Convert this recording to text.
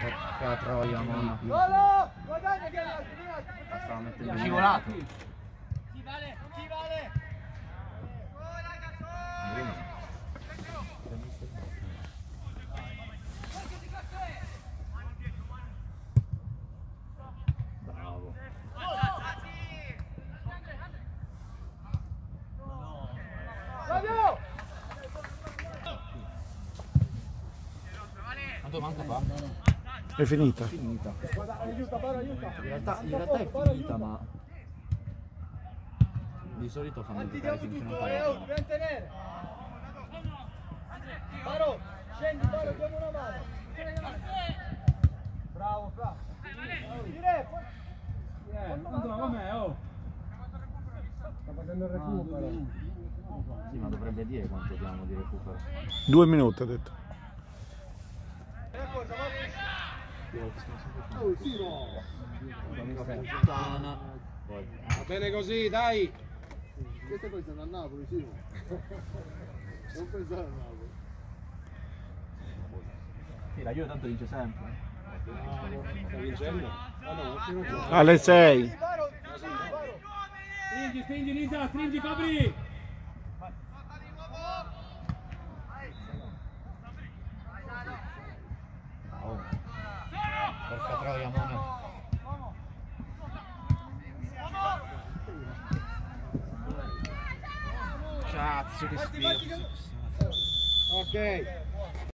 Porca troia, mamma. Guadagna mettendo Scivolato. Quanto manca fa? È finita. Finita. Guarda, aiuta, Baro, aiuta. In realtà, in realtà è finita, ma di solito fanno giocare finché non eh, oh, dobbiamo tenere. Baro, scendi, Baro, diamo una mano. Bravo, Fra. Dire, com'è, oh? Sta facendo il recupero. Sì, ma dovrebbe dire quanto abbiamo di recupero. Due minuti ha detto. Oh, sì, no. Puttana. Poi. Va bene così, dai. Queste poi stanno a Napoli, sì. Non pensare a Napoli. Sì, la Juve tanto vince sempre. Alle 6. Stringi, stringi Lisa, stringi Fabri! Oh. Porca troia, Mona. Cazzo, che schifo. Ok.